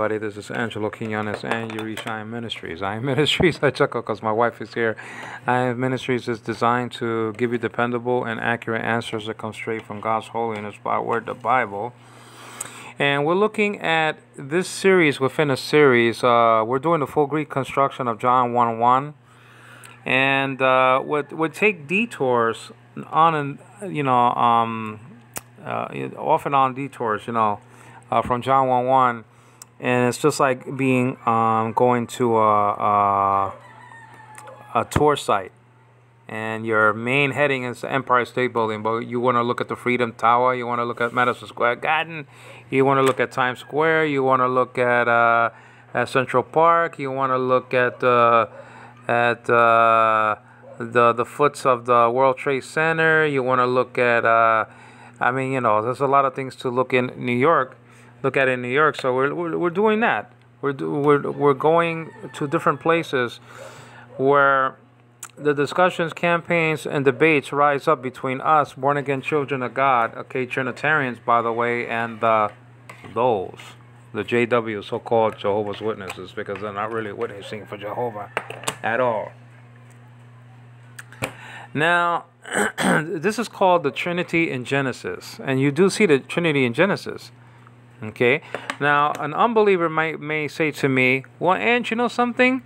everybody. This is Angelo Quinones and Yuri Shine Ministries. I am Ministries. I chuckle because my wife is here. I am Ministries is designed to give you dependable and accurate answers that come straight from God's holiness by word, the Bible. And we're looking at this series within a series. Uh, we're doing the full Greek construction of John 1 1. And uh, would, would take detours on, and you know, um, uh, off and on detours, you know uh, from John 1 1. And it's just like being um, going to a, a, a tour site. And your main heading is the Empire State Building, but you want to look at the Freedom Tower, you want to look at Madison Square Garden, you want to look at Times Square, you want to look at, uh, at Central Park, you want to look at uh, at uh, the the foots of the World Trade Center, you want to look at, uh, I mean, you know, there's a lot of things to look in New York look at it in New York. So we're, we're, we're doing that. We're, do, we're, we're going to different places where the discussions, campaigns, and debates rise up between us, born again children of God, okay, Trinitarians, by the way, and those, the JW, so called Jehovah's Witnesses, because they're not really witnessing for Jehovah at all. Now, this is called the Trinity in Genesis, and you do see the Trinity in Genesis. Okay. Now, an unbeliever might may say to me, "Well, and you know something?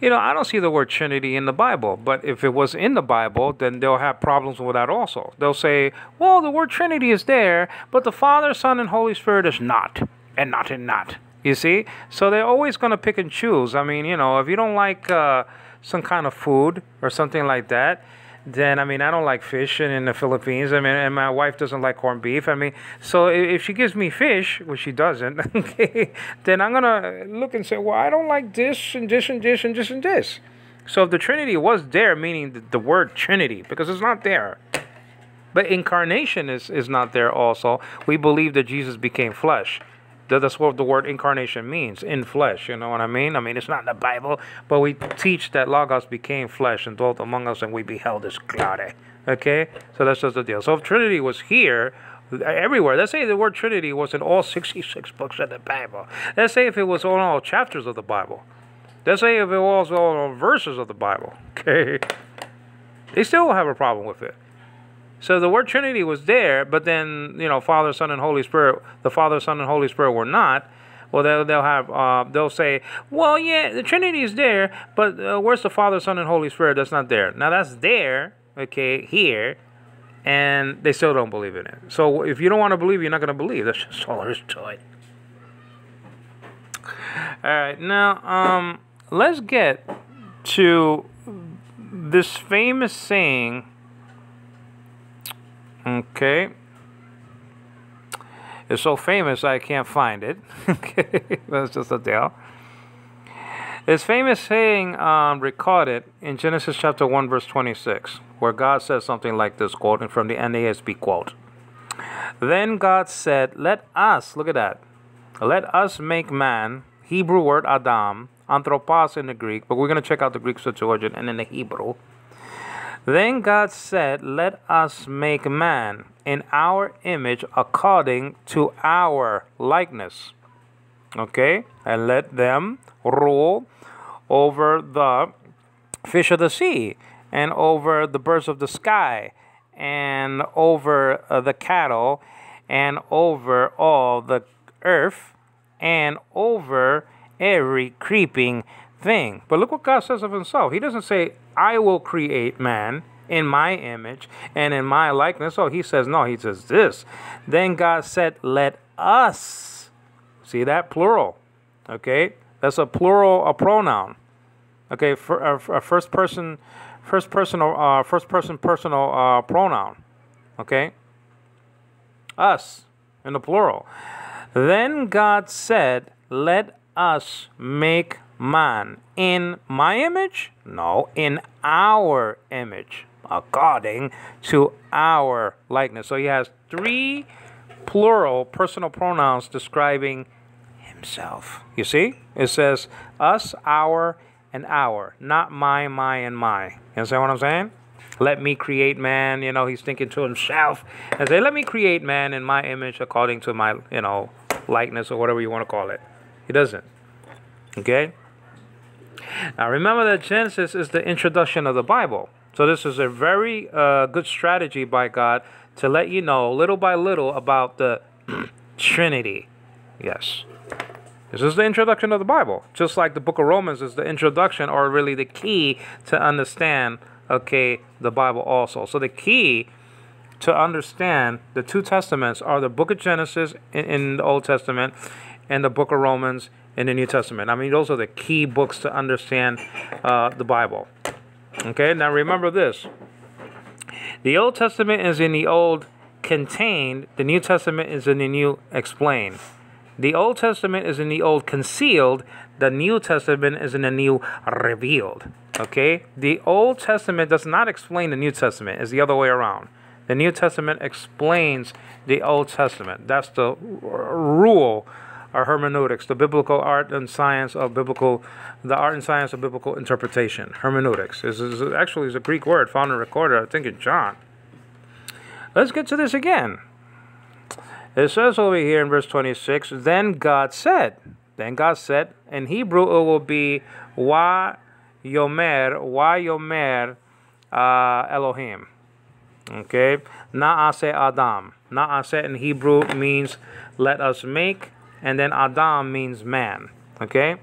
You know, I don't see the word Trinity in the Bible. But if it was in the Bible, then they'll have problems with that also. They'll say, "Well, the word Trinity is there, but the Father, Son, and Holy Spirit is not, and not and not." You see? So they're always going to pick and choose. I mean, you know, if you don't like uh, some kind of food or something like that then I mean I don't like fish and in the Philippines. I mean, and my wife doesn't like corned beef. I mean, so if she gives me fish, which she doesn't, okay, then I'm gonna look and say, well, I don't like this and this and this and this and this. So if the Trinity was there, meaning the, the word Trinity, because it's not there. But incarnation is, is not there also. We believe that Jesus became flesh. That's what the word incarnation means, in flesh. You know what I mean? I mean, it's not in the Bible, but we teach that Logos became flesh and dwelt among us, and we beheld his glory. Okay? So that's just the deal. So if Trinity was here, everywhere, let's say the word Trinity was in all 66 books of the Bible. Let's say if it was on all chapters of the Bible. Let's say if it was all verses of the Bible. Okay? They still have a problem with it. So the word Trinity was there, but then you know Father, Son, and Holy Spirit. The Father, Son, and Holy Spirit were not. Well, they'll, they'll have uh, they'll say, well, yeah, the Trinity is there, but uh, where's the Father, Son, and Holy Spirit? That's not there. Now that's there, okay, here, and they still don't believe in it. So if you don't want to believe, you're not going to believe. That's just all there is to it. All right, now um, let's get to this famous saying Okay. It's so famous I can't find it. okay, that's just a deal. It's famous saying um, recorded in Genesis chapter 1, verse 26, where God says something like this, quoting from the NASB quote. Then God said, Let us, look at that, let us make man, Hebrew word Adam, anthropos in the Greek, but we're going to check out the Greek Septuagint and then the Hebrew. Then God said, Let us make man in our image according to our likeness. Okay? And let them rule over the fish of the sea, and over the birds of the sky, and over uh, the cattle, and over all the earth, and over every creeping thing. But look what God says of himself. He doesn't say, I will create man in my image and in my likeness. Oh, he says, no, he says this. Then God said, let us. See that? Plural. Okay? That's a plural, a pronoun. Okay, for a, a first person, first person, uh, first person personal uh, pronoun. Okay? Us in the plural. Then God said, let us make man in my image? No, in our image, according to our likeness. So he has three plural personal pronouns describing himself. You see? It says us, our, and our, not my, my, and my. You understand what I'm saying? Let me create man, you know, he's thinking to himself and say, let me create man in my image according to my, you know, likeness or whatever you want to call it. He doesn't. Okay? Now remember that Genesis is the introduction of the Bible. So this is a very uh, good strategy by God to let you know little by little about the Trinity. Yes. This is the introduction of the Bible. Just like the book of Romans is the introduction or really the key to understand, okay, the Bible also. So the key to understand the two testaments are the book of Genesis in, in the Old Testament and the book of Romans in the New Testament. I mean, those are the key books to understand uh, the Bible. Okay, now remember this. The Old Testament is in the Old contained, the New Testament is in the New explained. The Old Testament is in the Old concealed, the New Testament is in the New revealed. Okay? The Old Testament does not explain the New Testament, it's the other way around. The New Testament explains the Old Testament. That's the rule or hermeneutics, the biblical art and science of biblical, the art and science of biblical interpretation. Hermeneutics is, is actually is a Greek word found and recorded, I think, in John. Let's get to this again. It says over here in verse 26, then God said, then God said, in Hebrew it will be Wa Yomer, Wa Yomer uh, Elohim. Okay, Naase Adam. Naase in Hebrew means let us make, and then Adam means man. Okay,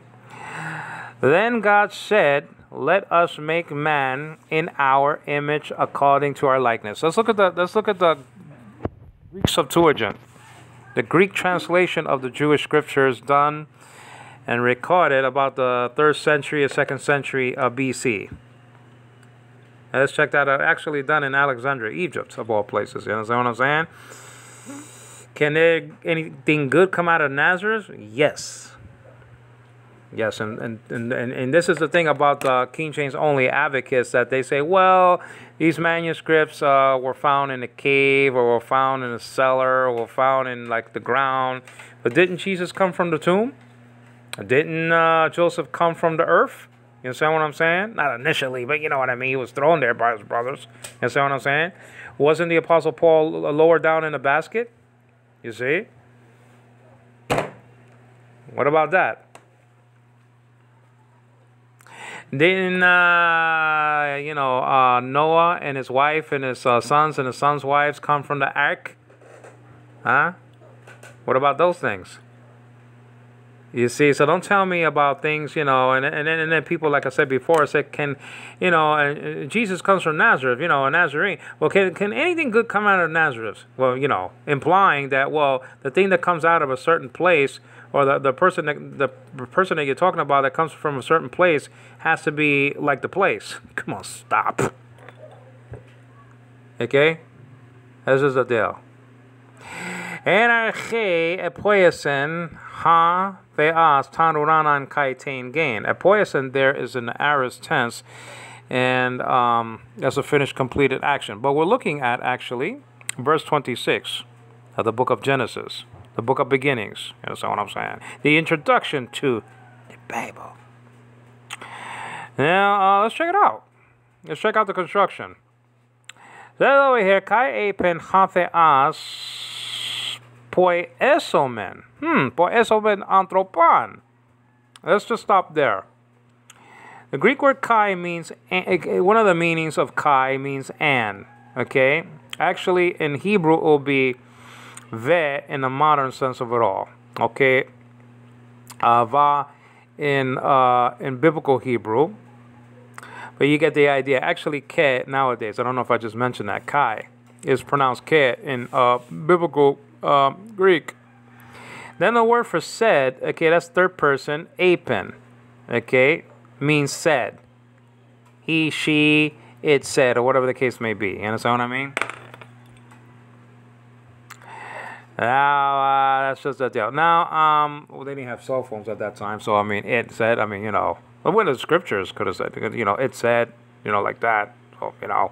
then God said, let us make man in our image according to our likeness. Let's look at the let's look at the Greek Septuagint the Greek translation of the Jewish scriptures done and recorded about the third century or second century of BC. let's check that out. Actually done in Alexandria, Egypt, of all places. You understand what I'm saying? Can there anything good come out of Nazareth? Yes. Yes, and, and, and, and this is the thing about King James only advocates that they say, well, these manuscripts uh, were found in a cave or were found in a cellar or were found in like the ground. But didn't Jesus come from the tomb? Didn't uh, Joseph come from the earth? You understand what I'm saying? Not initially, but you know what I mean. He was thrown there by his brothers. You understand what I'm saying? Wasn't the Apostle Paul lower down in a basket? You see? What about that? Didn't uh, you know uh, Noah and his wife and his uh, sons and his sons' wives come from the ark? Huh? What about those things? You see, so don't tell me about things, you know, and and then, and then people, like I said before, said, can, you know, uh, Jesus comes from Nazareth, you know, a Nazarene. Well, can can anything good come out of Nazareth? Well, you know, implying that well, the thing that comes out of a certain place or the, the person that the person that you're talking about that comes from a certain place has to be like the place. Come on, stop. Okay? This is the deal. Ha ve'as tanuranan kaitain gain. Epoiasin there is an aorist tense, and um, that's a finished completed action. But we're looking at actually verse 26 of the book of Genesis the book of beginnings. You understand what I'm saying? The introduction to the Bible. Now, uh, let's check it out. Let's check out the construction. Then over here, kai apen hafe as poesomen. Hmm, poesomen anthropon. Let's just stop there. The Greek word kai means, one of the meanings of kai means and. Okay? Actually, in Hebrew, it will be ve in the modern sense of it all. Okay, uh, va in uh, in biblical Hebrew, but you get the idea. Actually, ke nowadays, I don't know if I just mentioned that kai is pronounced ke in uh, biblical uh, Greek. Then the word for said, okay, that's third person, apen, okay, means said. He, she, it said, or whatever the case may be. You understand what I mean? Now, uh, that's just a deal. Now, um, well, they didn't have cell phones at that time, so I mean, it said, I mean, you know, but when the scriptures could have said, you know, it said, you know, like that, so, you know.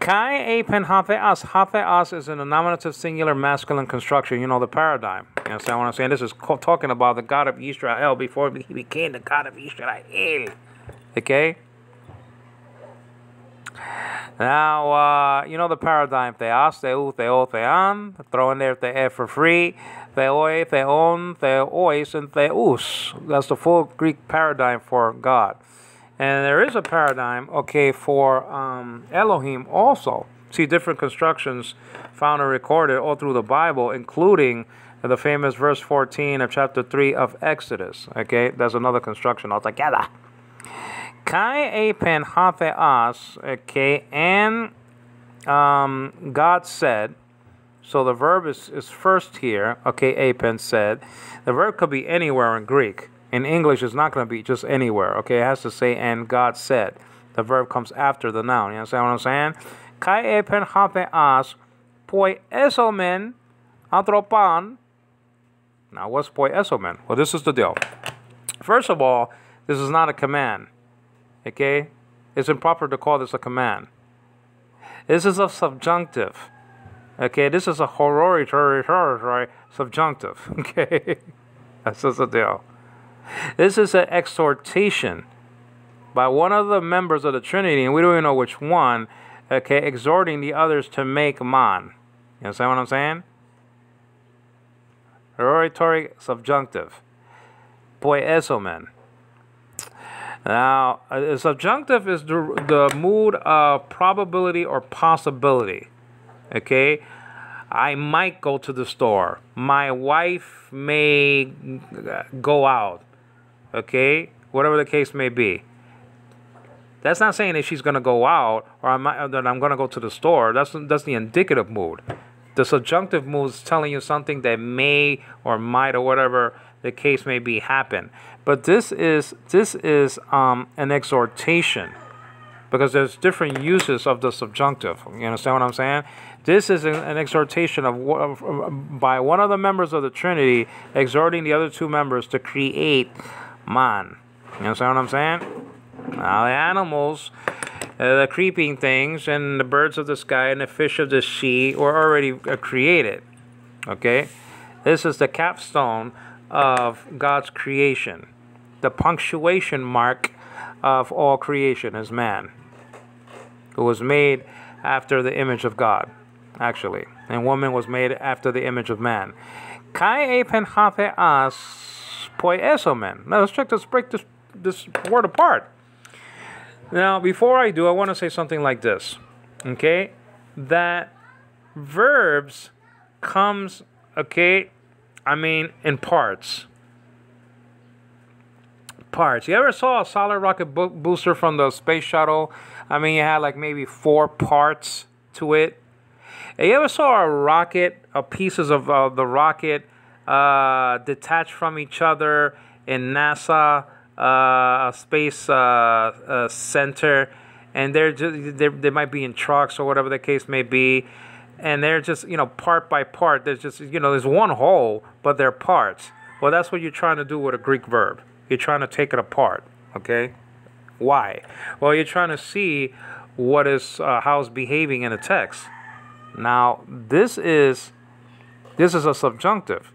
Kai apen hatheas. Hatheas is in the nominative singular masculine construction, you know, the paradigm. You understand what I'm saying? This is talking about the God of Israel before he became the God of Israel. Okay? Now, uh, you know the paradigm theos, theou, theo, thean. Throw in there the for free. Theoi, theon, theois, and theus. That's the full Greek paradigm for God. And there is a paradigm, okay, for um, Elohim also. See different constructions found and recorded all through the Bible, including the famous verse 14 of chapter 3 of Exodus. Okay, that's another construction altogether. Kai apen hatheas, okay, and um, God said, so the verb is, is first here, okay, apen said. The verb could be anywhere in Greek. In English, it's not going to be just anywhere, okay? It has to say, and God said. The verb comes after the noun. You understand what I'm saying? Kai apen hatheas, poi esomen anthropan. Now, what's poi esomen? Well, this is the deal. First of all, this is not a command. Okay? It's improper to call this a command. This is a subjunctive. Okay, this is a hortatory subjunctive. Okay, that's just the deal. This is an exhortation by one of the members of the Trinity, and we don't even know which one. Okay, exhorting the others to make man. You understand what I'm saying? Hortatory subjunctive. Poiesomen. Now, a subjunctive is the, the mood of probability or possibility. Okay? I might go to the store. My wife may go out. Okay? Whatever the case may be. That's not saying that she's going to go out or I might, that I'm going to go to the store. That's, that's the indicative mood. The subjunctive mood is telling you something that may or might or whatever the case may be happen. But this is this is um, an exhortation because there's different uses of the subjunctive. You understand what I'm saying? This is an, an exhortation of, of, by one of the members of the Trinity exhorting the other two members to create man. You understand what I'm saying? Now the animals, uh, the creeping things, and the birds of the sky and the fish of the sea were already uh, created. Okay, this is the capstone of God's creation. The punctuation mark of all creation is man, who was made after the image of God, actually. And woman was made after the image of man. Kai epen as poiesomen. Now let's check. Let's break this this word apart. Now, before I do, I want to say something like this. Okay, that verbs comes okay I mean, in parts. Parts. You ever saw a solid rocket bo- booster from the space shuttle? I mean, you had like maybe four parts to it. You ever saw a rocket, a pieces of uh, the rocket uh, detached from each other in NASA uh, space uh, uh, center, and they're just they they might be in trucks or whatever the case may be, and they're just you know part by part. There's just you know there's one whole but they're parts. Well that's what you're trying to do with a greek verb. You're trying to take it apart okay? Why? Well you're trying to see what is uh, how it's behaving in a text. Now this is this is a subjunctive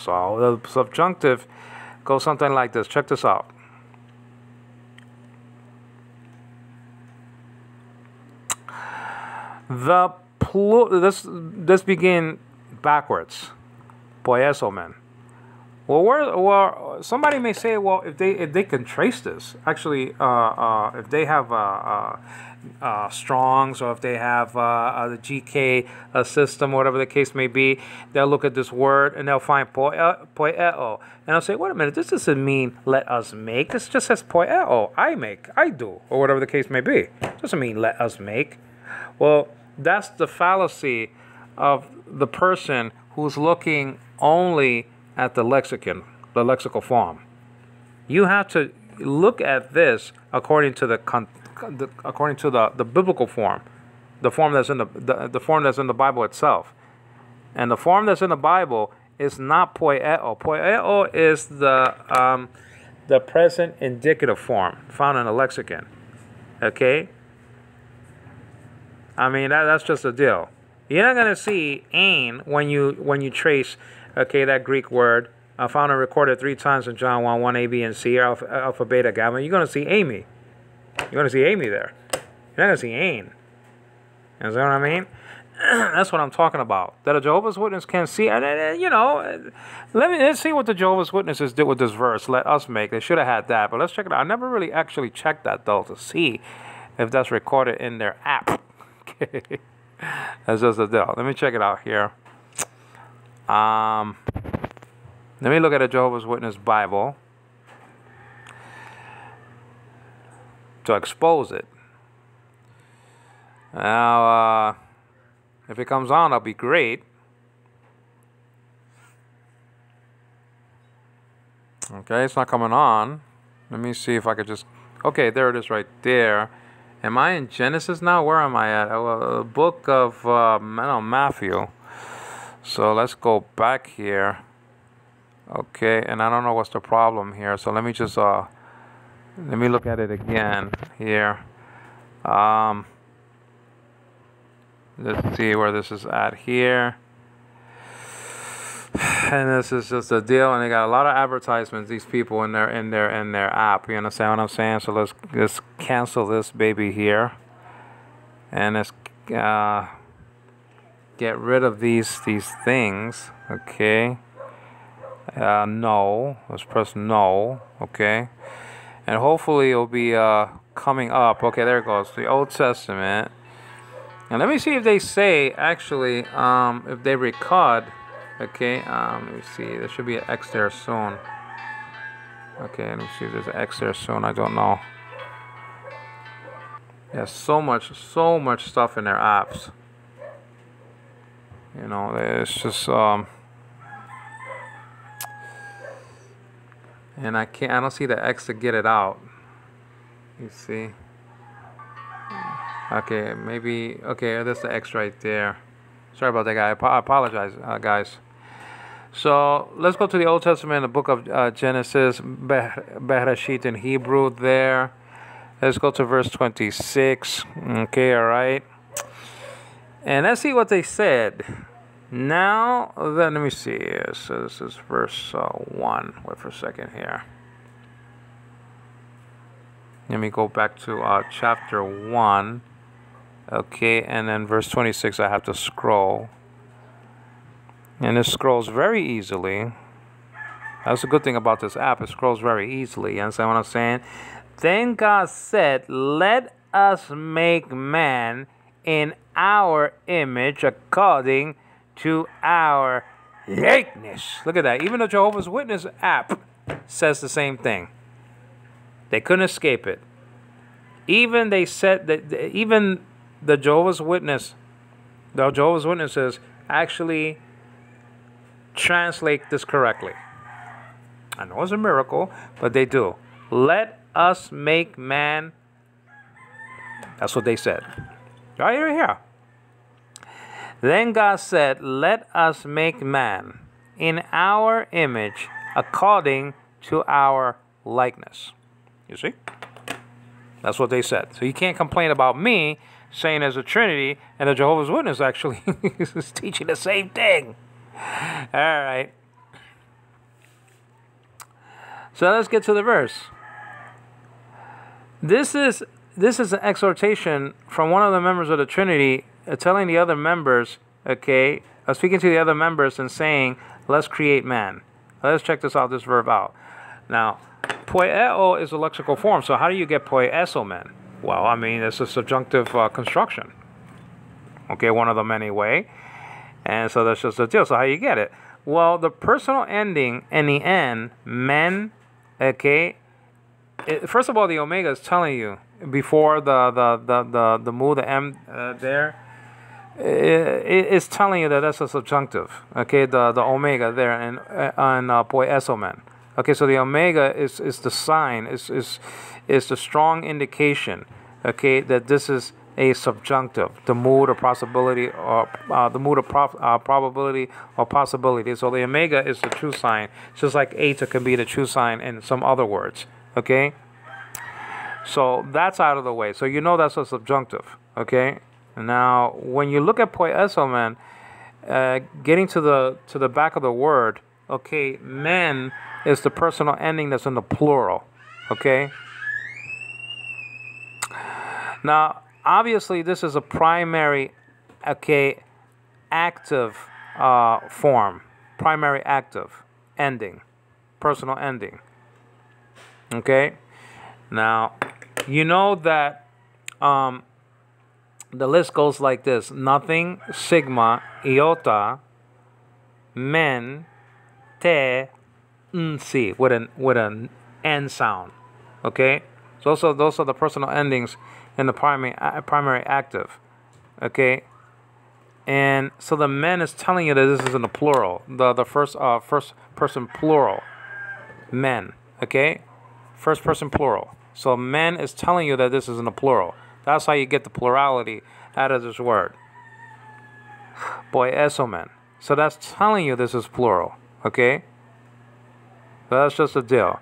so the subjunctive goes something like this check this out the pl- this this begin backwards. Poiesomen. Well, where, well, somebody may say, well, if they if they can trace this, actually, uh, uh, if they have uh, uh, uh Strong's or if they have uh, the GK system, whatever the case may be, they'll look at this word and they'll find poeo, and they'll say, wait a minute, this doesn't mean let us make. This just says poeo, I make, I do, or whatever the case may be. It doesn't mean let us make. Well, that's the fallacy of the person who's looking only at the lexicon, the lexical form. You have to look at this according to the, con- the according to the, the biblical form, the form that's in the, the the form that's in the Bible itself, and the form that's in the Bible is not poieo. Poieo is the um, the present indicative form found in the lexicon. Okay, I mean, that, that's just a deal. You're not gonna see ain when you when you trace, okay, that Greek word. I found it recorded three times in John 1, 1 A, B, and C, alpha, alpha beta, gamma. You're gonna see Amy. You're gonna see Amy there. You're not gonna see ain. You know what I mean? That's what I'm talking about. That a Jehovah's Witness can see, and you know, let me let's see what the Jehovah's Witnesses did with this verse. Let us make. They should have had that, but let's check it out. I never really actually checked that though to see if that's recorded in their app. okay, that's just a deal. Let me check it out here. Um, let me look at a Jehovah's Witness Bible to expose it. Now, uh, if it comes on, that'll be great. Okay, it's not coming on. Let me see if I could just. Okay, there it is right there. Am I in Genesis now? Where am I at? Oh, uh, book of uh, know Matthew. So let's go back here. Okay, and I don't know what's the problem here. So let me just uh, let me look at it again here. Um, let's see where this is at here. And this is just a deal, and they got a lot of advertisements. These people in their in their in their app. You understand what I'm saying? So let's let's cancel this baby here, and let's uh, get rid of these these things. Okay. Uh, no. Let's press no. Okay. And hopefully it'll be uh, coming up. Okay, there it goes. The Old Testament. And let me see if they say actually um, if they record. Okay. Um, let me see. There should be an X there soon. Okay. Let me see if there's an X there soon. I don't know. There's so much, so much stuff in their apps. You know, it's just um. and I can't I don't see the X to get it out. You see? Okay maybe okay that's the X right there. Sorry about that guy. I apologize uh, guys. So let's go to the Old Testament the book of uh, Genesis Bereshit in Hebrew there. Let's go to verse 26 okay all right. And let's see what they said now, then, let me see. So this is verse uh, 1. Wait for a second here. Let me go back to uh, chapter 1. Okay, and then verse 26, I have to scroll. And it scrolls very easily. That's a good thing about this app. It scrolls very easily. You understand what I'm saying? Then God said, Let us make man in our image according to our likeness. Look at that. Even the Jehovah's Witness app says the same thing. They couldn't escape it. Even they said that even the Jehovah's Witness, the Jehovah's Witnesses actually translate this correctly. I know it's a miracle, but they do. Let us make man. That's what they said. Right here, here. Then God said, Let us make man in our image according to our likeness. You see? That's what they said. So you can't complain about me saying there's a Trinity and the Jehovah's Witness actually is teaching the same thing. All right. So let's get to the verse. This is this is an exhortation from one of the members of the Trinity telling the other members, okay, uh, speaking to the other members and saying, let's create man. Let's check this out, this verb out. Now, poieo is a lexical form, so how do you get poieso man? Well, I mean, it's a subjunctive uh, construction. Okay, one of them anyway. And so that's just a deal. So how you get it? Well, the personal ending in the end, men, okay, it, first of all, the omega is telling you before the the the the, the mu, the m uh, there it's telling you that that's a subjunctive. Okay, the the omega there and on uh, poiesomen. Okay, so the omega is is the sign is is is the strong indication. Okay, that this is a subjunctive, the mood or possibility or uh, the mood of prof, uh, probability or possibility. So the omega is the true sign, just like eta can be the true sign in some other words. Okay. So that's out of the way. So you know that's a subjunctive. Okay. Now, when you look at poiesomen, uh, getting to the to the back of the word, okay, men is the personal ending that's in the plural, okay. Now, obviously this is a primary, okay, active uh, form, primary active, ending, personal ending. Okay, now you know that um, the list goes like this: nothing, sigma, iota, men, te, nsi, with an with an n sound. Okay, so those are, those are the personal endings in the primary primary active. Okay, and so the men is telling you that this is in the plural, the the first uh first person plural, men. Okay, first person plural. So men is telling you that this is in the plural. That's how you get the plurality out of this word. Poiesomen. So that's telling you this is plural. Okay? So that's just a deal.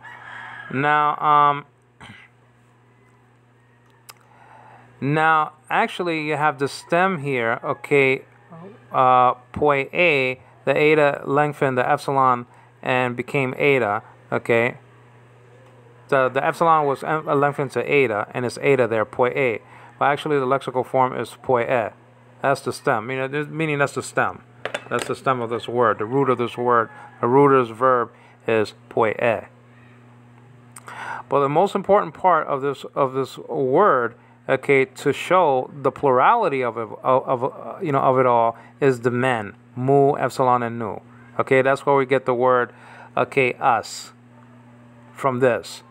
Now, um, now actually you have the stem here. Okay, uh, poi a, the eta lengthened the epsilon and became eta. Okay, the the epsilon was lengthened to eta, and it's eta there, poi a. But actually, the lexical form is poi e. That's the stem. Meaning, meaning that's the stem. That's the stem of this word. The root of this word, the root of this verb is poi e. But the most important part of this of this word, okay, to show the plurality of it, of, of uh, you know of it all, is the men, mu, epsilon, and nu. Okay, that's where we get the word, okay, us, from this.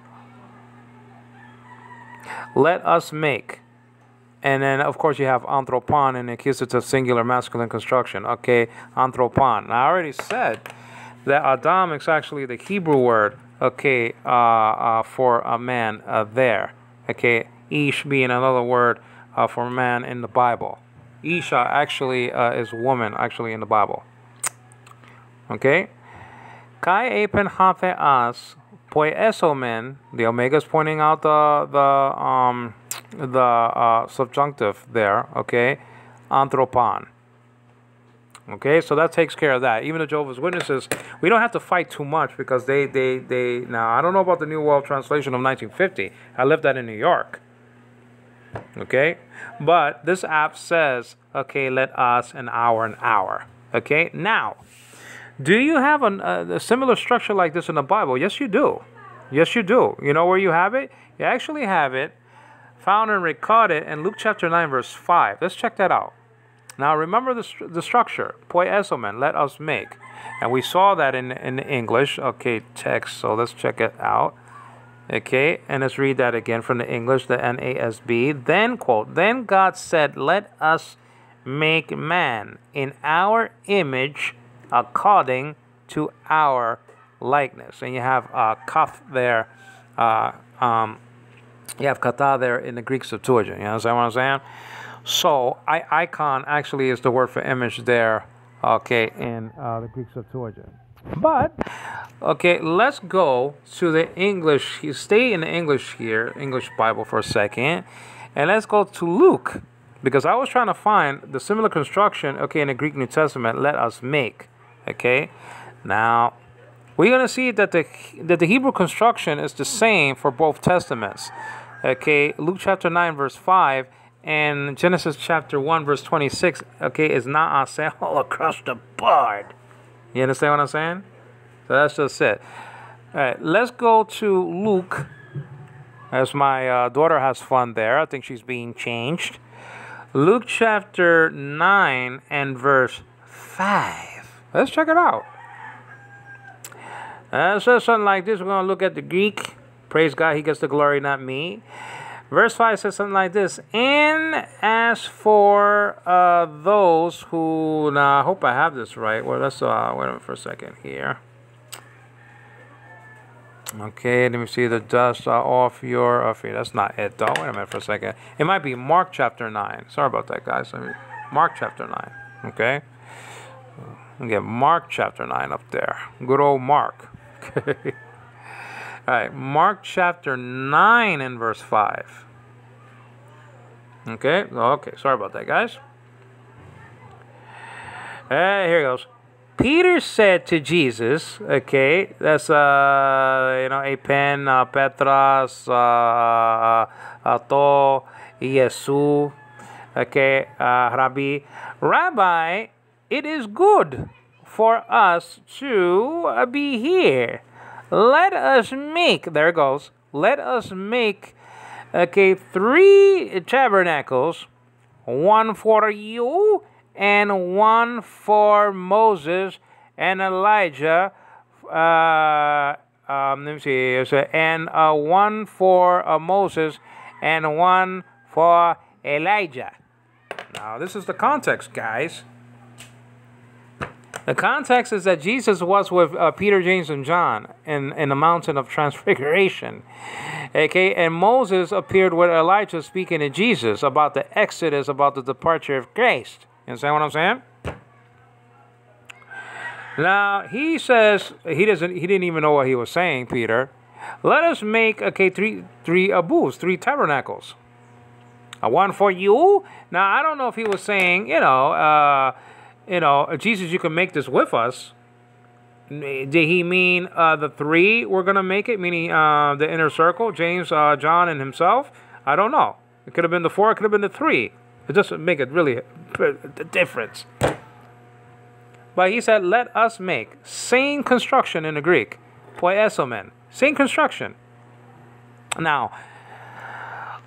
Let us make. And then, of course, you have anthropon in the accusative singular masculine construction. Okay, anthropon. Now, I already said that Adam is actually the Hebrew word, okay, uh, uh, for a man uh, there. Okay, Ish being another word uh, for man in the Bible. Isha actually uh, is woman, actually, in the Bible. Okay? Kai epen hate as poiesomen, the omega is pointing out the the um the uh, subjunctive there, okay? Anthropon. Okay, so that takes care of that. Even the Jehovah's Witnesses, we don't have to fight too much because they, they, they, now I don't know about the New World Translation of 1950. I lived that in New York. Okay, but this app says, okay, let us an hour, an hour. Okay, now, do you have an, uh, a similar structure like this in the Bible? Yes, you do. Yes, you do. You know where you have it? You actually have it found and recorded in Luke chapter 9, verse 5. Let's check that out. Now, remember the, the structure. Poiesomen, let us make. And we saw that in, in English, okay, text. So let's check it out. Okay, and let's read that again from the English, the NASB. Then, quote, Then God said, Let us make man in our image according to our likeness. And you have uh, kaf there, uh, um, you have kata there in the Greek Septuagint. You understand what I'm saying? So, I, icon actually is the word for image there, okay, in uh, the Greek Septuagint. But, okay, let's go to the English. Stay in the English here, English Bible for a second, and let's go to Luke. Because I was trying to find the similar construction, okay, in the Greek New Testament, let us make, okay? Now, we're going to see that the, that the Hebrew construction is the same for both testaments. Okay, Luke chapter 9, verse 5, and Genesis chapter 1, verse 26, okay, is not say all across the board. You understand what I'm saying? So that's just it. All right, let's go to Luke. As my uh, daughter has fun there, I think she's being changed. Luke chapter 9 and verse 5. Let's check it out. Uh, it says something like this. We're going to look at the Greek. Praise God, He gets the glory, not me. Verse 5 says something like this And as for uh, those who. Now, I hope I have this right. Well, let's. Uh, wait a minute for a second here. Okay, let me see the dust uh, off your feet. That's not it, though. Wait a minute for a second. It might be Mark chapter 9. Sorry about that, guys. I mean, Mark chapter 9. Okay? We get Mark chapter 9 up there. Good old Mark. Okay. All right, Mark chapter 9 and verse 5. Okay, okay, sorry about that, guys. Hey, here it goes. Peter said to Jesus, okay, that's, uh, you know, a pen, uh, Petras, uh, uh, to, Yesu, okay, uh, Rabbi. Rabbi, it is good for us to be here. Let us make, there goes, let us make, okay, three tabernacles, one for you and one for Moses and Elijah. Uh, um, let me see, and uh, one for uh, Moses and one for Elijah. Now, this is the context, guys. The context is that Jesus was with uh, Peter, James, and John in, in the mountain of transfiguration. Okay, and Moses appeared with Elijah speaking to Jesus about the exodus, about the departure of Christ. You understand what I'm saying? Now he says he doesn't. He didn't even know what he was saying, Peter. Let us make okay three three abus, three tabernacles. A one for you. Now I don't know if he was saying, you know, uh, you know, Jesus, you can make this with us. Did he mean uh, the three were gonna make it, meaning uh, the inner circle, James, uh, John, and himself? I don't know. It could have been the four. It could have been the three. It doesn't make it really a difference. But he said, let us make same construction in the Greek, poiesomen, same construction. Now,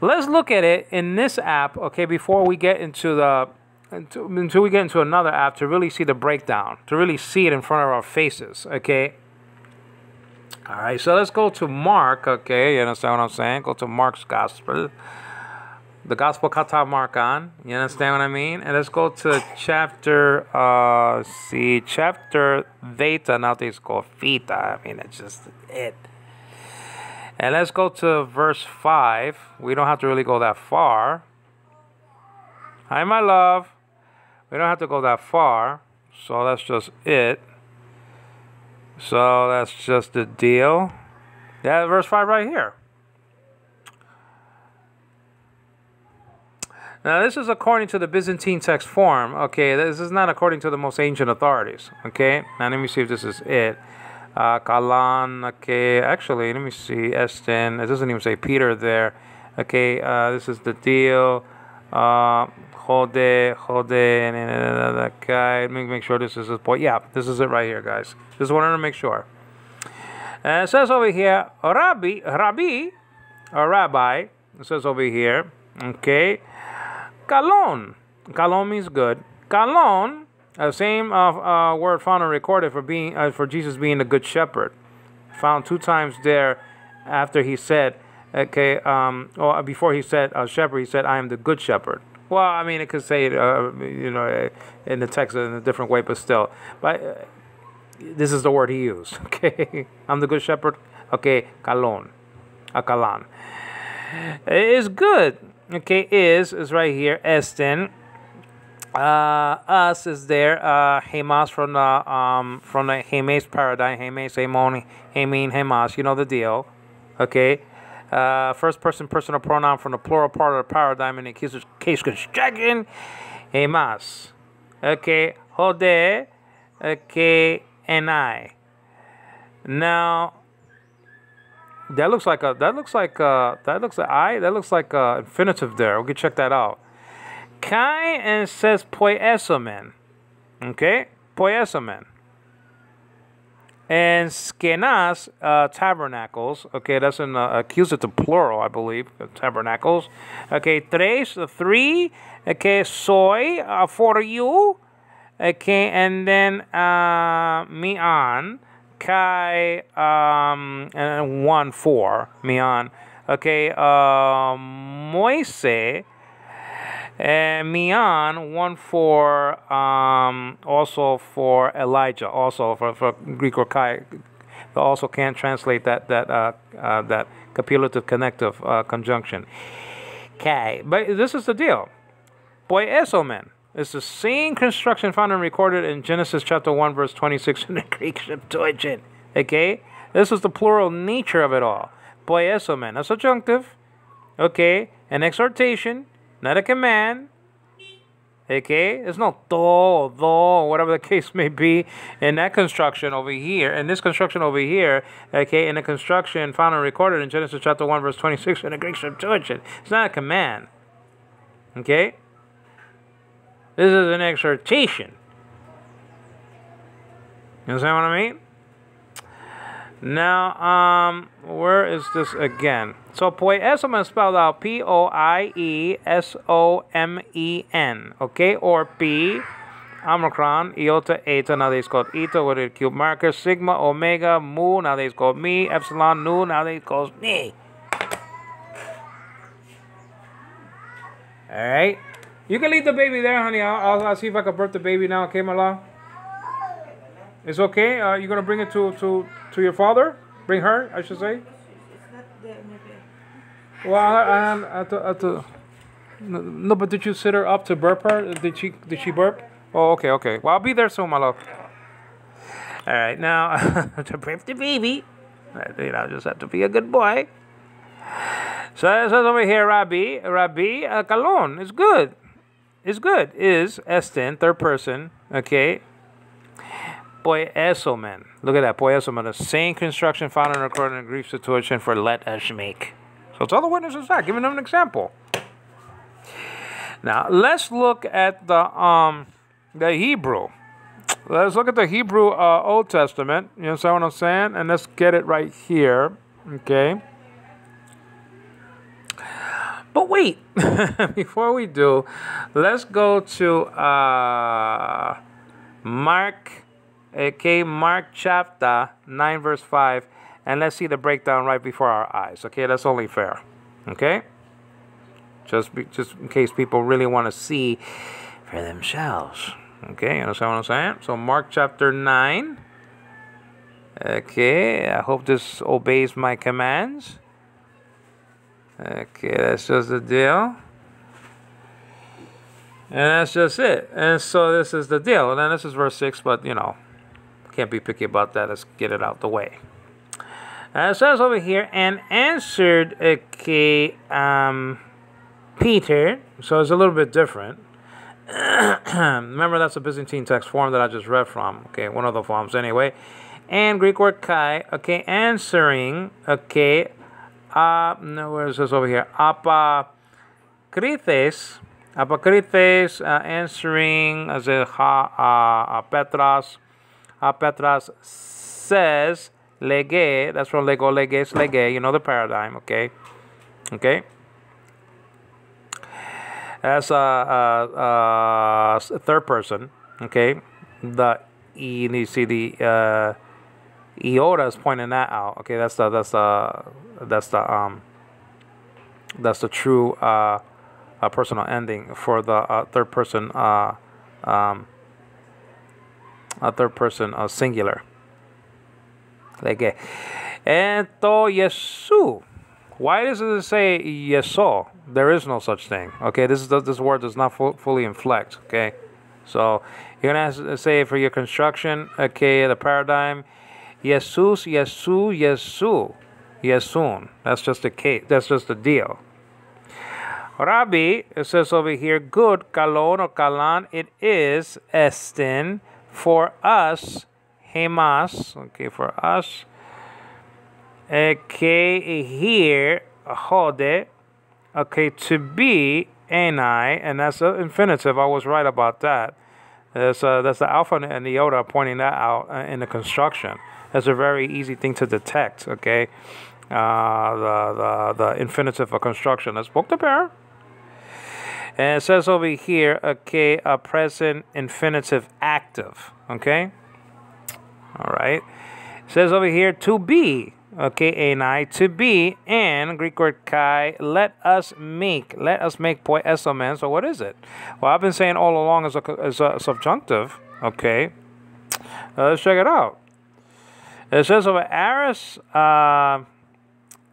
let's look at it in this app, okay, before we get into the until, until we get into another app to really see the breakdown, to really see it in front of our faces, okay? All right, so let's go to Mark, okay? You understand what I'm saying? Go to Mark's Gospel. The Gospel Kata Markan. You understand what I mean? And let's go to chapter, uh, see, chapter Theta, not this called Fita. I mean, it's just it. And let's go to verse 5. We don't have to really go that far. Hi, my love. We don't have to go that far. So that's just it. So that's just the deal. Yeah, verse 5 right here. Now, this is according to the Byzantine text form. Okay, this is not according to the most ancient authorities. Okay, now let me see if this is it. Uh, Kalan, okay, actually, let me see. Estin, it doesn't even say Peter there. Okay, uh, this is the deal. Uh, Jode, Jode, and that guy. Let me make sure this is his point. Yeah, this is it right here, guys. Just wanted to make sure. And it says over here, Rabbi, Rabbi, or Rabbi, it says over here, okay, Kalon. Kalon means good. Kalon, same uh, uh, word found and recorded for being uh, for Jesus being the good shepherd. Found two times there after he said, okay, um, or before he said uh, shepherd, he said, I am the good shepherd. Well, I mean, it could say it, uh, you know, in the text in a different way, but still. But uh, this is the word he used. Okay, I'm the good shepherd. Okay, kalon, a kalan. It is good Okay, is is right here. Estin. Uh, us is there. Uh, Hamas from the um from the Hamas paradigm. Hamas, Hamon, Hamin, Hamas. You know the deal. Okay. Uh, first person personal pronoun from the plural part of the paradigm in the case, case construction. Hamas. Okay. Hode. Okay. And I. Now that looks like a that looks like a that looks like I that looks like a infinitive there. We can check that out. Kai and says poiesomen. Okay? Poiesomen. And skenas, uh, tabernacles. Okay, that's an uh, accusative plural, I believe. Tabernacles. Okay, tres, three. Okay, soy, uh, for you. Okay, and then uh, mian Kai um, and 1 4, Mian. Okay, uh, Moise and Mian 1 4, um, also for Elijah, also for, for Greek or Kai. They also can't translate that that uh, uh, that copulative connective uh, conjunction. Okay, but this is the deal. Poiesomen. It's the same construction found and recorded in Genesis chapter 1, verse 26 in the Greek Septuagint. Okay? This is the plural nature of it all. Poiesomen, a subjunctive. Okay? An exhortation, not a command. Okay? There's no do, do, whatever the case may be in that construction over here. In this construction over here, okay, in the construction found and recorded in Genesis chapter 1, verse 26 in the Greek Septuagint, it's not a command. Okay? This is an exhortation. You understand what I mean? Now, um, where is this again? So poiesomen spelled out P O I E S O M E N, okay, or P Omicron, iota, eta, nowadays called eta with a cube marker, sigma, omega, mu, Now nowadays called me, epsilon, nu, nowadays called me. Alright. You can leave the baby there, honey. I'll, I'll, I'll see if I can birth the baby now, okay, my love? It's okay? Uh, you're to bring it to, to, to your father? Bring her, I should say? Well, have to, I have no, but did you sit her up to burp her? Did she, did she burp? Oh, okay, okay. Well, I'll be there soon, my love. All right, now to birth the baby, you know, just have to be a good boy. So it says over here, Rabbi, Rabbi uh, Kalon is good. Is good. Is Estin, third person, okay. Poiesomen. Look at that, poiesomen. The same construction found and in the Greek situation for let us make. So tell the witnesses that, giving them an example. Now let's look at the um the Hebrew. Let's look at the Hebrew uh, Old Testament. You understand what I'm saying? And let's get it right here. Okay. But wait, before we do, let's go to uh, Mark, Eh, okay, Mark chapter 9, verse 5, and let's see the breakdown right before our eyes. Okay, that's only fair. Okay? Just, be, just in case people really want to see for themselves. Okay, you understand what I'm saying? So, Mark chapter 9. Okay, I hope this obeys my commands. Okay, that's just the deal. And that's just it. And so this is the deal. And then this is verse 6, but you know, can't be picky about that. Let's get it out the way. Uh, it says over here, and answered okay, um, Peter. So it's a little bit different. Remember, that's a Byzantine text form that I just read from. Okay, one of the forms anyway. And Greek word kai. Okay, answering. Okay, uh, no, where is this over here? Apokrites, Apokrites uh, answering as a ha, uh, uh, Petras, uh, Petras says, lege, that's from lego, leges, lege, you know the paradigm, okay? Okay? That's a, a, a third person, okay? The, you see the, uh, Iota is pointing that out. Okay, that's the that's the that's the um that's the true uh, uh personal ending for the uh, third person uh um a third person uh, singular. Like and to Yesu. Why does it say Yeso? There is no such thing. Okay, this is this word does not fu- fully inflect. Okay, so you're gonna say for your construction. Okay, the paradigm Jesus, Yesu, Yesu, Yesun. That's just the case. That's just the deal. Rabbi, it says over here, good, kalon or kalan, it is estin for us, hemas, okay, for us. Okay, here, hode, okay, to be, ani, and that's the infinitive. I was right about that. That's, uh, that's the alpha and the iota pointing that out uh, in the construction. That's a very easy thing to detect, okay? Uh, the, the, the infinitive of construction. Let's book the pair. And it says over here, okay, a present infinitive active, okay? All right. It says over here, to be, okay, ani, to be, and Greek word kai, let us make, let us make poiesomen. So what is it? Well, I've been saying all along as a, as a subjunctive, okay? Uh, let's check it out. It says over aris, uh,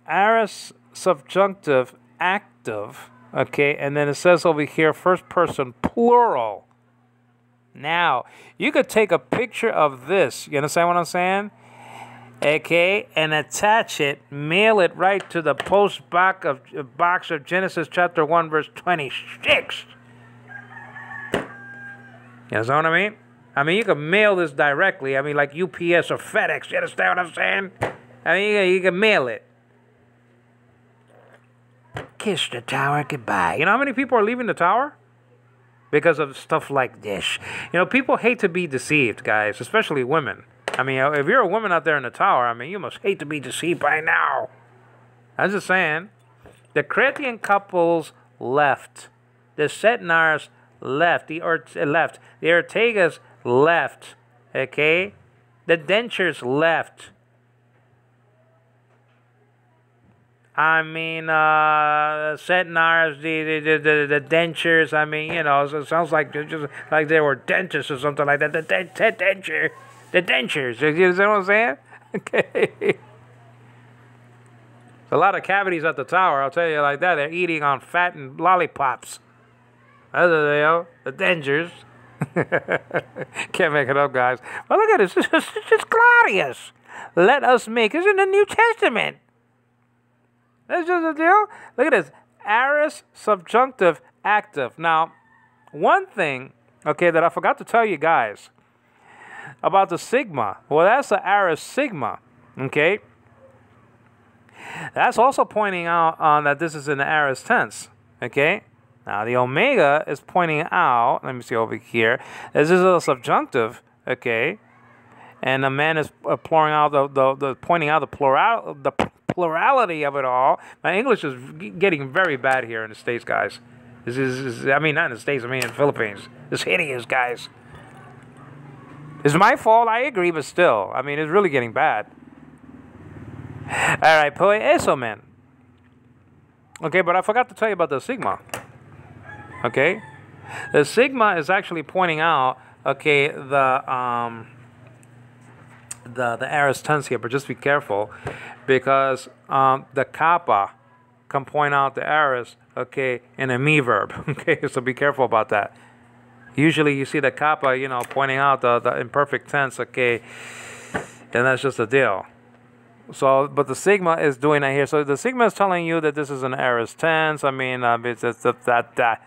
aorist subjunctive active, okay, and then it says over here first person plural. Now, you could take a picture of this, you understand what I'm saying? Okay, and attach it, mail it right to the post box of, box of Genesis chapter 1, verse 26. You understand what I mean? I mean, you can mail this directly. I mean, like UPS or FedEx. You understand what I'm saying? I mean, you you can mail it. Kiss the tower goodbye. You know how many people are leaving the tower? Because of stuff like this. You know, people hate to be deceived, guys, especially women. I mean, if you're a woman out there in the tower, I mean, you must hate to be deceived by now. I'm just saying. The Chrétien couples left. The Setnars left. The Ort- uh, left. The Ortegas left. Okay? The Dentures left. I mean, uh, the, the, the, the, dentures. I mean, you know, it sounds like just like they were dentists or something like that. The, the, the denture, the dentures. You know what I'm saying? Okay. a lot of cavities at the tower. I'll tell you like that. They're eating on fat and lollipops. Other they are. The dentures. Can't make it up, guys. But look at this. It's just glorious. Let us make. It's in the New Testament. That's just a deal. Look at this. Aorist subjunctive active. Now, one thing, okay, that I forgot to tell you guys about the sigma. Well, that's the aorist sigma, okay? That's also pointing out uh, that this is in the aorist tense, okay? Now, the omega is pointing out, let me see over here, this is a subjunctive, okay? And the man is uh, out the, the, the pointing out the plural the plurality of it all. My English is getting very bad here in the States, guys. This is, I mean, not in the States, I mean in the Philippines. It's hideous, guys. It's my fault, I agree, but still, I mean, it's really getting bad. All right, pues eso, man. Okay, but I forgot to tell you about the sigma. Okay, the sigma is actually pointing out, okay, the um, the the aorist tense here, but just be careful because um, the kappa can point out the aorist, okay, in a me verb. Okay, so be careful about that. Usually you see the kappa, you know, pointing out the, the imperfect tense, okay, and that's just a deal. So, but the sigma is doing that here. So the sigma is telling you that this is an aorist tense. I mean, uh, it's, it's that that that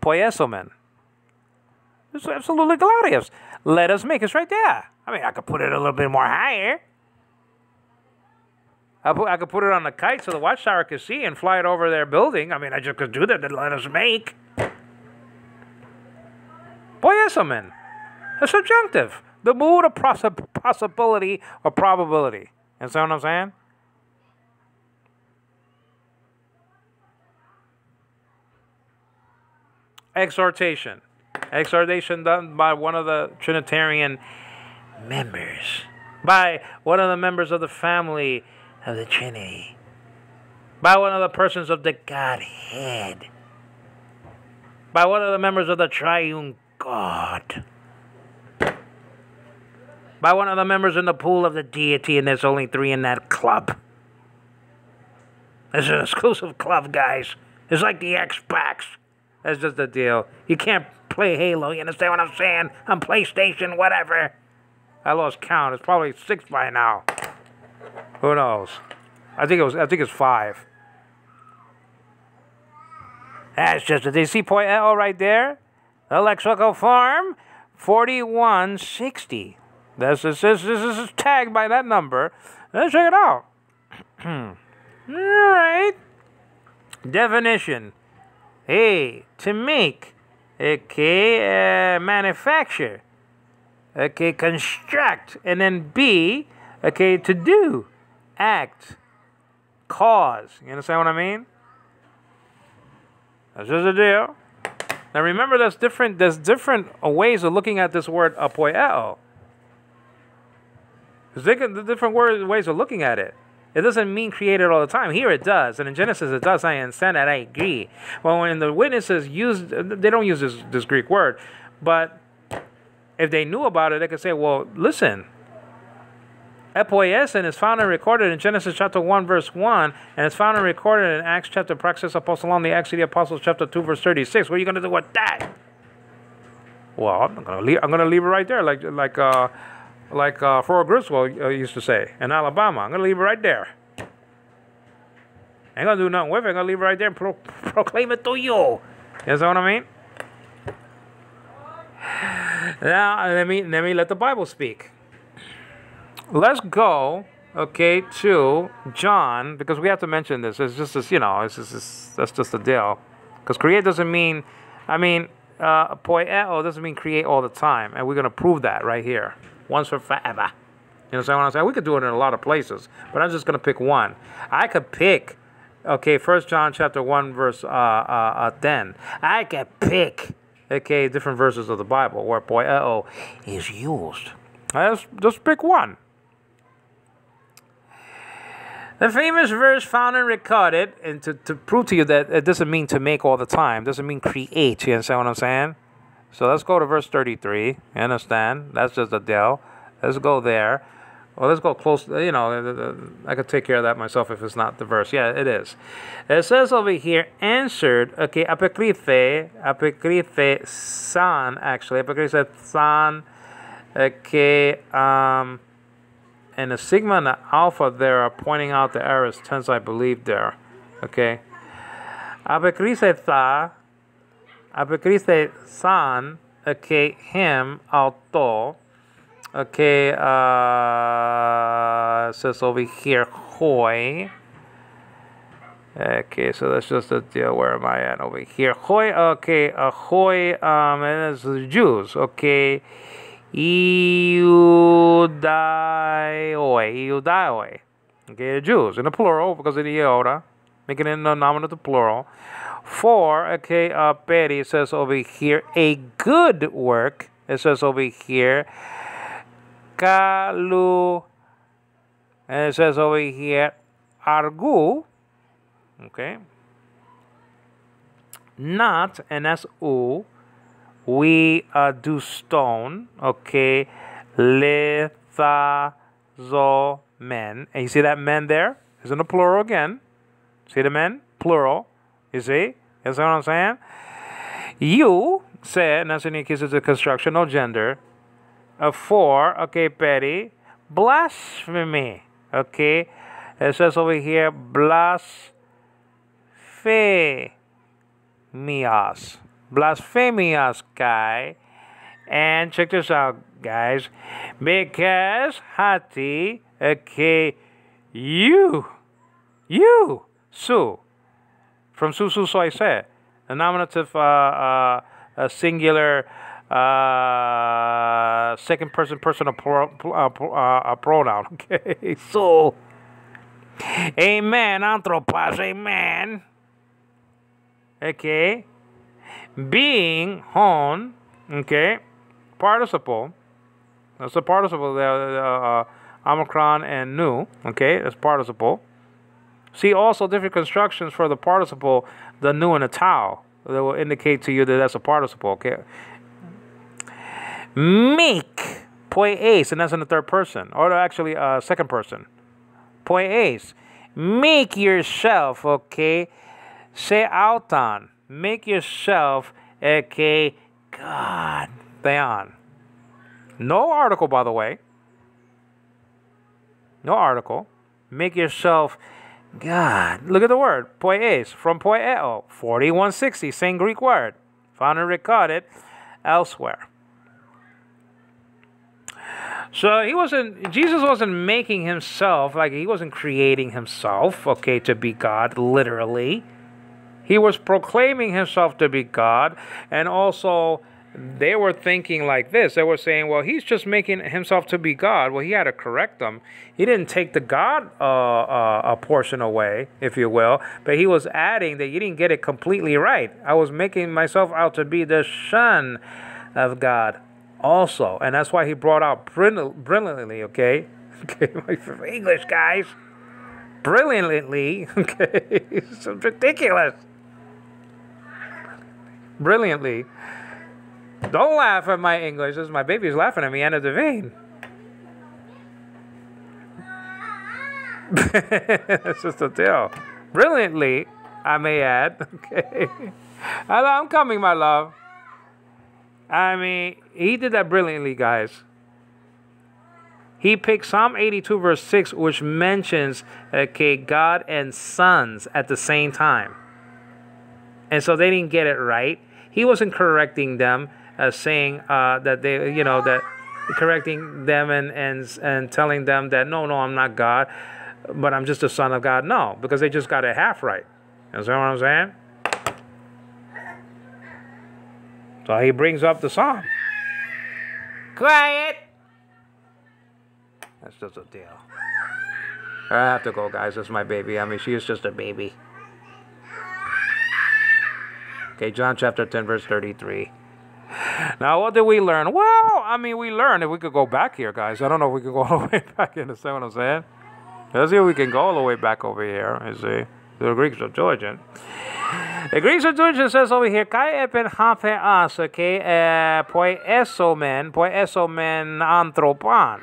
poiesomen. It's absolutely glorious. Let us make. It's right there. I mean, I could put it a little bit more higher. I, put, I could put it on the kite so the watchtower could see and fly it over their building. I mean, I just could do that. Let us make. Poiesomen. A subjunctive. The mood of possibility or probability. You see what I'm saying? Exhortation. Exhortation done by one of the Trinitarian members. By one of the members of the family of the Trinity. By one of the persons of the Godhead. By one of the members of the triune God by one of the members in the pool of the deity, and there's only three in that club. It's an exclusive club, guys. It's like the Xbox. That's just the deal. You can't play Halo, you understand what I'm saying? On PlayStation, whatever. I lost count. It's probably six by now. Who knows? I think it was I think it's five. That's just a DC point L right there? Lexical form 4160. This is, this, this is tagged by that number. Let's check it out. All right. Definition. A. To make. Okay. Uh, manufacture. Okay. Construct. And then B. Okay. To do. Act. Cause. You understand what I mean? That's just a deal. Now remember, there's different. There's different ways of looking at this word apoieo. There's the different ways of looking at it. It doesn't mean created all the time. Here it does, and in Genesis it does. I understand that. I agree. Well, when the witnesses use, they don't use this, this Greek word, but if they knew about it, they could say, "Well, listen, Epoiesin is found and recorded in Genesis chapter 1, verse 1, and it's found and recorded in Acts chapter Praxis Apostolon, the Acts of the Apostles chapter 2, verse 36. What are you going to do with that? Well, I'm going to leave, I'm going to leave it right there, like, like, uh, like uh, Ford Griswold uh, used to say in Alabama. I'm going to leave it right there. I ain't going to do nothing with it. I'm going to leave it right there and pro- proclaim it to you. You know what I mean? Now, let me, let me let the Bible speak. Let's go, okay, to John, because we have to mention this. It's just this, you know, it's just this, that's just the deal. Because create doesn't mean, I mean, uh, poieo doesn't mean create all the time, and we're gonna prove that right here, once for forever. You know what I'm saying? We could do it in a lot of places, but I'm just gonna pick one. I could pick, okay, First John chapter one verse uh, uh, uh, ten. I could pick, okay, different verses of the Bible where poieo is used. Let's just pick one. The famous verse found and recorded, and to, to prove to you that it doesn't mean to make all the time, doesn't mean create. You understand what I'm saying? So let's go to verse 33. You understand? That's just a deal. Let's go there. Well, let's go close. You know, I could take care of that myself if it's not the verse. Yeah, it is. It says over here, answered, okay, apokryphe, apokryphe san, actually, apokryphe san, okay, um, and the sigma and the alpha there are pointing out the aorist, tense I believe there. Okay. Apokryphe tha, apokryphe san, okay, him, auto, Okay, uh, says over here, hoi. Okay, so that's just a deal. Where am I at over here? Hoi, okay, uh, hoi, um, and it's the Jews, okay. Iudaioi, Iudaioi. Okay, the Jews, in the plural, because of the iota, making it in the nominative the plural. For, okay, uh, Betty, says over here, a good work. It says over here, kalu. And it says over here, argu. Okay. Not, u. We uh, do stone. Okay. Lithazo men. And you see that men there? It's in the plural again. See the men? Plural. You see? You see what I'm saying? You said, and that's in the case of the construction, no gender uh, for, okay, Betty, blasphemy, okay? It says over here, blasphemias, blasphemias, guy. And check this out, guys. Because Hati, okay, you, you, Su, from Su Su Soy Se, the nominative uh, uh, uh, singular uh, second person personal pro, uh, uh, pronoun. Okay, so amen, anthropos, amen. Okay, being hon, okay, participle. That's a participle there, uh, uh, omicron and nu. Okay, that's participle. See also different constructions for the participle, the nu and the tau. That will indicate to you that that's a participle. Okay, make poies, and that's in the third person, or actually uh, second person. Poies, make yourself, okay, say out on, make yourself, okay, God, theon. No article, by the way. No article. Make yourself God. Look at the word, poies, from poieo, 4160, same Greek word. Found and recorded elsewhere. So he wasn't, Jesus wasn't making himself, like he wasn't creating himself, okay, to be God, literally. He was proclaiming himself to be God, and also they were thinking like this. They were saying, well, he's just making himself to be God. Well, he had to correct them. He didn't take the God uh, uh, a portion away, if you will, but he was adding that you didn't get it completely right. I was making myself out to be the Son of God also. And that's why he brought out brilliantly, okay? Okay, English guys. Brilliantly, okay? it's ridiculous. Brilliantly. Don't laugh at my English. This is my baby's laughing at me, Anna Devane. That's just a deal. Brilliantly, I may add. Okay. I'm coming, my love. I mean, he did that brilliantly, guys. He picked Psalm 82, verse 6, which mentions, okay, God and sons at the same time. And so they didn't get it right. He wasn't correcting them, uh, saying uh, that they, you know, that correcting them and, and, and telling them that, no, no, I'm not God, but I'm just a son of God. No, because they just got it half right. You know what I'm saying? So he brings up the song. Quiet! That's just a deal. I have to go, guys. That's my baby. I mean, she is just a baby. Okay, John chapter 10, verse 33. Now, what did we learn? Well, I mean, we learned if we could go back here, guys. I don't know if we could go all the way back. You understand what I'm saying? Let's see if we can go all the way back over here. You see? The Greeks Septuagint. The Greek Septuagint says over here, Kai epen hapeas, okay, uh, poiesomen, poi esomen anthropon.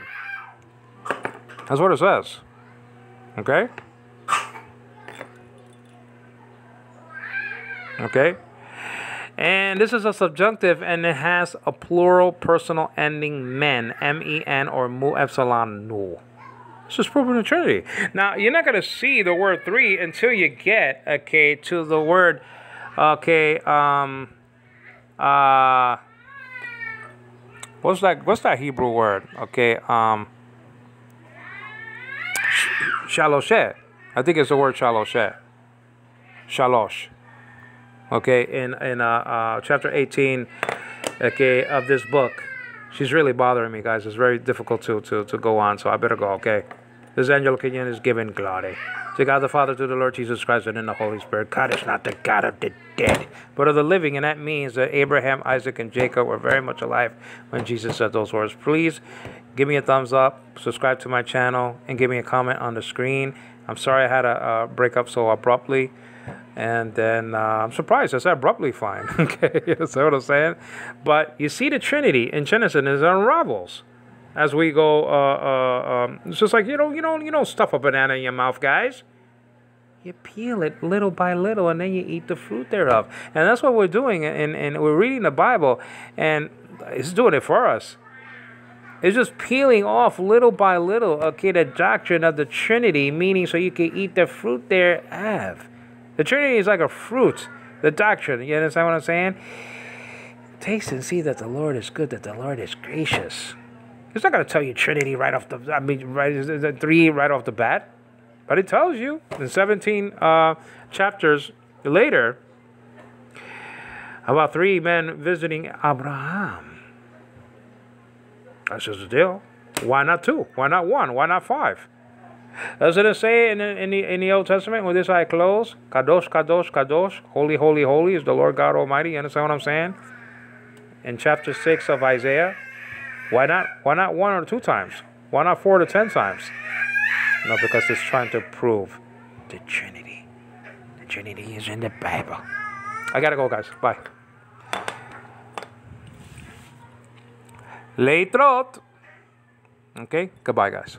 That's what it says. Okay? Okay? And this is a subjunctive and it has a plural personal ending men, M E N or mu epsilon nu. This is proving the Trinity. Now, you're not going to see the word three until you get, okay, to the word, okay, um, uh, what's that, what's that Hebrew word? Okay, um, shaloshet. I think it's the word shaloshet. Shalosh okay, in, in uh, uh, chapter 18, okay, of this book. She's really bothering me, guys. It's very difficult to, to, to go on, so I better go, okay? This angel opinion is given glory. To God the Father, to the Lord Jesus Christ, and in the Holy Spirit. God is not the God of the dead, but of the living, and that means that Abraham, Isaac, and Jacob were very much alive when Jesus said those words. Please give me a thumbs up, subscribe to my channel, and give me a comment on the screen. I'm sorry I had a, uh, break up so abruptly. And then uh, I'm surprised it's abruptly fine. okay, you see what I'm saying? But you see the Trinity in Genesis it unravels as we go. Uh, uh, um, it's just like you know, you know, you don't stuff a banana in your mouth, guys. You peel it little by little, and then you eat the fruit thereof. And that's what we're doing. And, and we're reading the Bible, and it's doing it for us. It's just peeling off little by little, okay, the doctrine of the Trinity, meaning so you can eat the fruit thereof. The Trinity is like a fruit, the doctrine. You understand what I'm saying? Taste and see that the Lord is good, that the Lord is gracious. It's not going to tell you Trinity right off the, I mean, right, three right off the bat. But it tells you in 17 uh, chapters later about three men visiting Abraham. That's just the deal. Why not two? Why not one? Why not five? Doesn't it say in, in, the, in the Old Testament, with this eye closed, Kadosh, Kadosh, Kadosh, Holy, Holy, Holy is the Lord God Almighty. You understand what I'm saying? In chapter 6 of Isaiah, why not, why not one or two times? Why not four to ten times? No, because it's trying to prove the Trinity. The Trinity is in the Bible. I gotta go, guys. Bye. Late Okay, goodbye, guys.